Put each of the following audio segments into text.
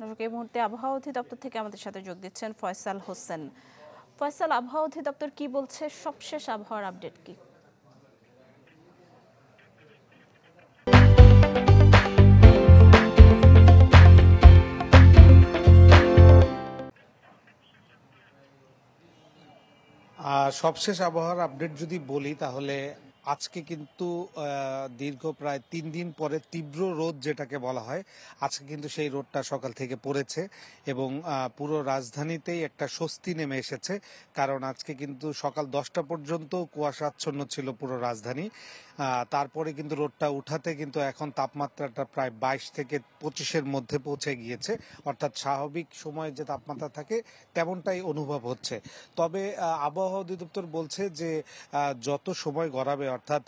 দর্শক, এই মুহূর্তে আবহাওয়া অধিদপ্তর থেকে আমাদের সাথে যোগ দিচ্ছেন ফয়সাল হোসেন। ফয়সাল, আবহাওয়া অধিদপ্তর কি বলছে? সবশেষ আবহাওয়ার আপডেট কি? সবশেষ আবহাওয়ার আপডেট যদি বলি তাহলে আজকে কিন্তু দীর্ঘ প্রায় তিন দিন পরে তীব্র রোদ যেটাকে বলা হয়, আজকে কিন্তু সেই রোদটা সকাল থেকে পড়েছে এবং পুরো রাজধানীতেই একটা স্বস্তি নেমে এসেছে। কারণ আজকে কিন্তু সকাল দশটা পর্যন্ত কুয়াশাচ্ছন্ন ছিল পুরো রাজধানী। তারপরে কিন্তু রোদটা উঠাতে কিন্তু এখন তাপমাত্রাটা প্রায় বাইশ থেকে পঁচিশের মধ্যে পৌঁছে গিয়েছে। অর্থাৎ স্বাভাবিক সময়ে যে তাপমাত্রা থাকে, তেমনটাই অনুভব হচ্ছে। তবে আবহাওয়া অধিদপ্তর বলছে যে যত সময় গড়াবে অর্থাৎ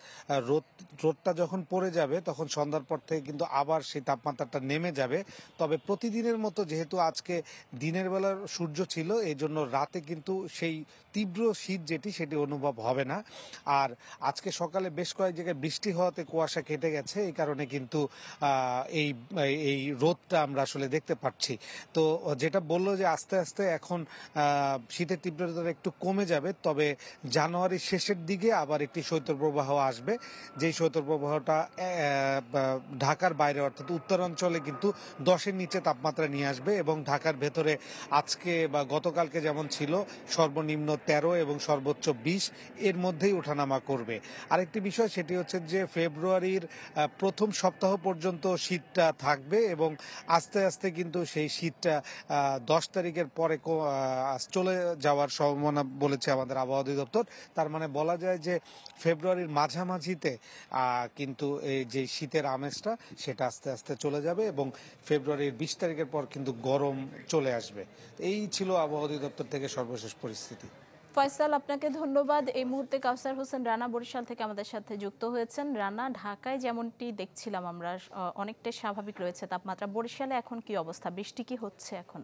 রোদ, রোদটা যখন পড়ে যাবে, তখন সন্ধ্যার পর থেকে কিন্তু আবার সেই তাপমাত্রাটা নেমে যাবে। তবে প্রতিদিনের মতো যেহেতু আজকে দিনের বেলার সূর্য ছিল এই জন্য রাতে কিন্তু সেই তীব্র শীত যেটি, সেটি অনুভব হবে না। আর আজকে সকালে বেশ কয়েক জায়গায় বৃষ্টি হওয়াতে কুয়াশা কেটে গেছে, এই কারণে কিন্তু এই এই রোদটা আমরা আসলে দেখতে পাচ্ছি। তো যেটা বলল যে আস্তে আস্তে এখন শীতের তীব্রতা একটু কমে যাবে, তবে জানুয়ারির শেষের দিকে আবার একটি শৈত্যপ্রবাহ আসবে, যেই শৈত্যপ্রবাহটা ঢাকার বাইরে, অর্থাৎ উত্তরাঞ্চলে কিন্তু দশের নিচে তাপমাত্রা নিয়ে আসবে এবং ঢাকার ভেতরে আজকে বা গতকালকে যেমন ছিল, সর্বনিম্ন তেরো এবং সর্বোচ্চ বিশ, এর মধ্যেই ওঠানামা করবে। আরেকটি বিষয় সেটি হচ্ছে যে, ফেব্রুয়ারির প্রথম সপ্তাহ পর্যন্ত শীতটা থাকবে এবং আস্তে আস্তে কিন্তু সেই শীতটা দশ তারিখের পরে চলে যাওয়ার সম্ভাবনা বলেছে আমাদের আবহাওয়া অধিদপ্তর। তার মানে বলা যায় যে, ফেব্রুয়ারির মাঝামাঝিতে কিন্তু যে শীতের আমেজটা, সেটা আস্তে আস্তে চলে যাবে এবং ফেব্রুয়ারির বিশ তারিখের পর কিন্তু গরম চলে আসবে। এই ছিল আবহাওয়া অধিদপ্তর থেকে সর্বশেষ পরিস্থিতি। ফয়সাল, আপনাকে ধন্যবাদ। এই মুহূর্তে কাউসার হোসেন রানা বরিশাল থেকে আমাদের সাথে যুক্ত হয়েছেন। রানা, ঢাকায় যেমনটি দেখছিলাম আমরা অনেকটাই স্বাভাবিক রয়েছে তাপমাত্রা। বরিশালে এখন কি অবস্থা? বৃষ্টি কি হচ্ছে এখন?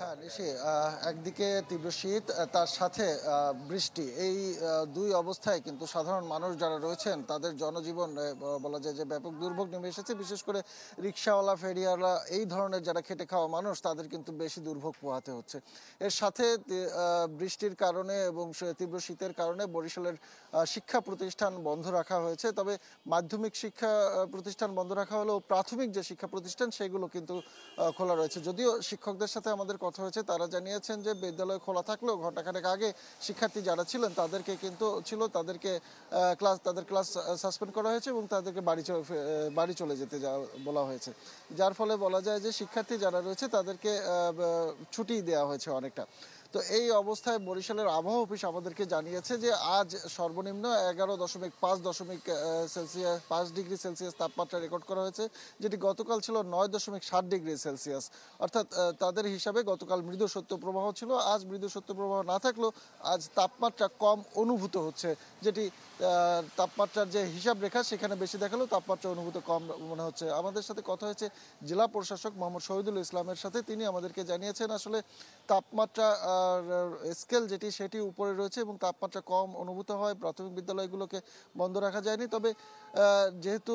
হ্যাঁ নিশি একদিকে তীব্র শীত তার সাথে বৃষ্টি। এই দুই অবস্থায় কিন্তু সাধারণ মানুষ যারা রয়েছেন, তাদের জনজীবন বলা যায় যে ব্যাপক দুর্ভোগ নেমে এসেছে। বিশেষ করে রিক্সাওয়ালা ফেরিয়ালা এই ধরনের যারা খেটে খাওয়া মানুষ, তাদের কিন্তু বেশি দুর্ভোগ পোহাতে হচ্ছে। এর সাথে বৃষ্টির কারণে এবং তীব্র শীতের কারণে বরিশালের শিক্ষা প্রতিষ্ঠান বন্ধ রাখা হয়েছে। তবে মাধ্যমিক শিক্ষা প্রতিষ্ঠান বন্ধ রাখা হলেও প্রাথমিক যে শিক্ষা প্রতিষ্ঠান, সেগুলো কিন্তু খোলা রয়েছে। যদিও শিক্ষকদের সাথে আমাদের কথা হয়েছে, তারা জানিয়েছেন যে বিদ্যালয় খোলা থাকলেও ঘন্টাখানেক আগে শিক্ষার্থী যারা ছিলেন তাদেরকে কিন্তু ছিল, তাদেরকে ক্লাস তাদের ক্লাস সাসপেন্ড করা হয়েছে এবং তাদেরকে বাড়ি বাড়ি চলে যেতে বলা হয়েছে। যার ফলে বলা যায় যে শিক্ষার্থী যারা রয়েছে তাদেরকে ছুটি দেওয়া হয়েছে অনেকটা। তো এই অবস্থায় বরিশালের আবহাওয়া অফিস আমাদেরকে জানিয়েছে যে আজ সর্বনিম্ন এগারো দশমিক পাঁচ দশমিক সেলসিয়াস, পাঁচ ডিগ্রি সেলসিয়াস তাপমাত্রা রেকর্ড করা হয়েছে, যেটি গতকাল ছিল নয় দশমিক সাত ডিগ্রি সেলসিয়াস। অর্থাৎ তাদের হিসাবে গতকাল মৃদু সত্য প্রবাহ ছিল, আজ মৃদু সত্য প্রবাহ না থাকলেও আজ তাপমাত্রা কম অনুভূত হচ্ছে, যেটি তাপমাত্রার যে হিসাব রেখা সেখানে বেশি দেখালেও তাপমাত্রা অনুভূত কম মনে হচ্ছে। আমাদের সাথে কথা হয়েছে জেলা প্রশাসক মোহাম্মদ শহীদুল ইসলামের সাথে, তিনি আমাদেরকে জানিয়েছেন আসলে তাপমাত্রা স্কেল যেটি, সেটি উপরে রয়েছে এবং তাপমাত্রা কম অনুভূত হয়। প্রাথমিক বিদ্যালয়গুলোকে বন্ধ রাখা যায়নি। তবে যেহেতু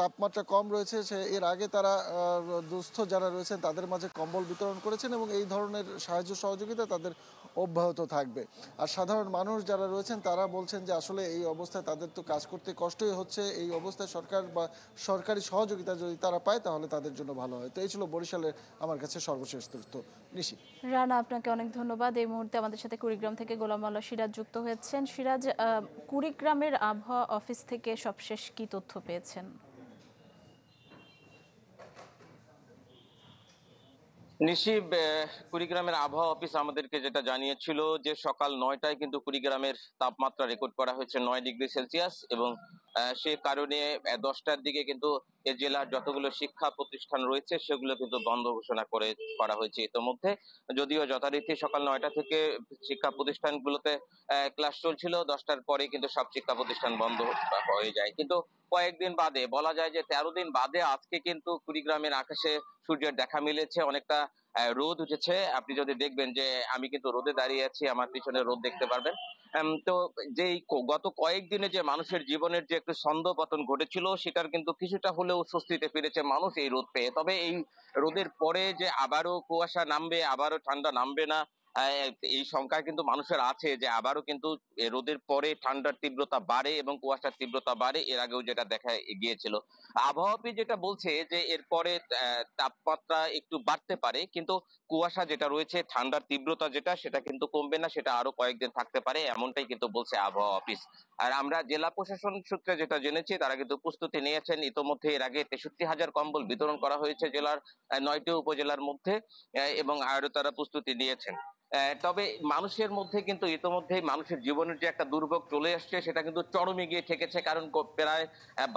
তাপমাত্রা কম রয়েছে, সে, এর আগে তারা দুস্থ যারা রয়েছেন, তাদের মাঝে কম্বল বিতরণ করেছেন এবং এই ধরনের সাহায্য সহযোগিতা তাদের অব্যাহত থাকবে। আর সাধারণ মানুষ যারা রয়েছেন, তারা বলছেন যে আসলে এই অবস্থায় তাদের তো কাজ করতে কষ্টই হচ্ছে। এই অবস্থায় সরকার বা সরকারি সহযোগিতা যদি তারা পায়, তাহলে তাদের জন্য ভালো হয়। তো এই ছিল বরিশালের, আমার কাছে সর্বশেষ তথ্য। নিশি। রানা, আপনাকে অনেক ধন্যবাদ। এই মুহূর্তে আমাদের সাথে কুড়িগ্রাম থেকে গোলাম আল্লাহ সিরাজ যুক্ত হয়েছেন। সিরাজ কুড়িগ্রামের আবহাওয়া অফিস থেকে সবশেষ কি তথ্য পেয়েছেন? নিশিব কুড়িগ্রামের আবহাওয়া অফিস আমাদেরকে যেটা জানিয়েছিল যে সকাল নয়টায় কিন্তু কুড়িগ্রামের তাপমাত্রা রেকর্ড করা হয়েছে নয় ডিগ্রি সেলসিয়াস এবং সে কারণে দশটার দিকে কিন্তু এ জেলার যতগুলো শিক্ষা প্রতিষ্ঠান রয়েছে, সেগুলো কিন্তু বন্ধ ঘোষণা করে করা হয়েছে ইতোমধ্যে। যদিও যথারীতি সকাল নয়টা থেকে শিক্ষা প্রতিষ্ঠানগুলোতে ক্লাস চলছিল, দশটার পরে কিন্তু সব শিক্ষা প্রতিষ্ঠান বন্ধ হয়ে যায়। কিন্তু কয়েকদিন বাদে, বলা যায় যে তেরো দিন বাদে আজকে কিন্তু কুড়িগ্রামের আকাশে সূর্যের দেখা মিলেছে, অনেকটা রোদ উঠেছে। আপনি যদি দেখবেন যে আমি কিন্তু রোদে দাঁড়িয়ে আছি, আমার পিছনে রোদ দেখতে পারবেন। তো যে এই ক- গত কয়েকদিনে যে মানুষের জীবনের যে একটু ছন্দ পতন ঘটেছিল, সেটার কিন্তু কিছুটা হলেও স্বস্তিতে ফিরেছে মানুষ এই রোদ পেয়ে। তবে এই রোদের পরে যে আবারও কুয়াশা নামবে, আবারও ঠান্ডা নামবে না এই শঙ্কা কিন্তু মানুষের আছে যে আবারও কিন্তু রোদের পরে ঠান্ডার তীব্রতা বাড়ে এবং কুয়াশার তীব্রতা বাড়ে, এর আগেও যেটা দেখা গিয়েছিল। আবহাওয়া যেটা বলছে যে এরপরে তাপমাত্রা একটু বাড়তে পারে, কিন্তু কুয়াশা যেটা রয়েছে, ঠান্ডার তীব্রতা যেটা, সেটা কিন্তু কমবে না, সেটা আরও কয়েকদিন থাকতে পারে, এমনটাই কিন্তু বলছে আবহাওয়া অফিস। আর আমরা জেলা প্রশাসন সূত্রে যেটা জেনেছি, তারা কিন্তু প্রস্তুতি নিয়েছেন। ইতোমধ্যে এর আগে তেষট্টি হাজার কম্বল বিতরণ করা হয়েছে জেলার নয়টি উপজেলার মধ্যে এবং আরও তারা প্রস্তুতি নিয়েছেন। তবে মানুষের মধ্যে কিন্তু ইতোমধ্যেই মানুষের জীবনের যে একটা দুর্ভোগ চলে আসছে, সেটা কিন্তু চরমে গিয়ে ঠেকেছে, কারণ প্রায়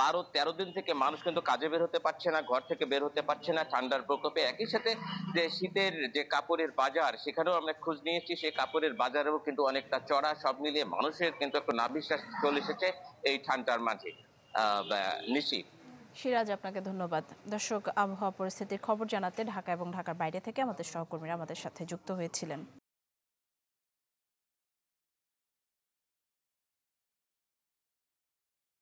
বারো, তেরো দিন থেকে মানুষ কিন্তু কাজে বের হতে পারছে না, ঘর থেকে বের হতে পারছে না, ঠান্ডার প্রকোপে। একই সাথে যে শীতের যে কাপড়ের বাজার, সেখানেও আমরা খোঁজ নিয়েছি। সেই কাপড়ের বাজারেও কিন্তু অনেকটা চড়া, সব মিলিয়ে মানুষের কিন্তু একটা নাভিশ্বাস চলে এসেছে এই ঠান্ডার মাঝে। নিশি। সিরাজ, আপনাকে ধন্যবাদ। দর্শক, আবহাওয়া পরিস্থিতির খবর জানাতে ঢাকা এবং ঢাকার বাইরে থেকে আমাদের সহকর্মীরা আমাদের সাথে যুক্ত হয়েছিলেন।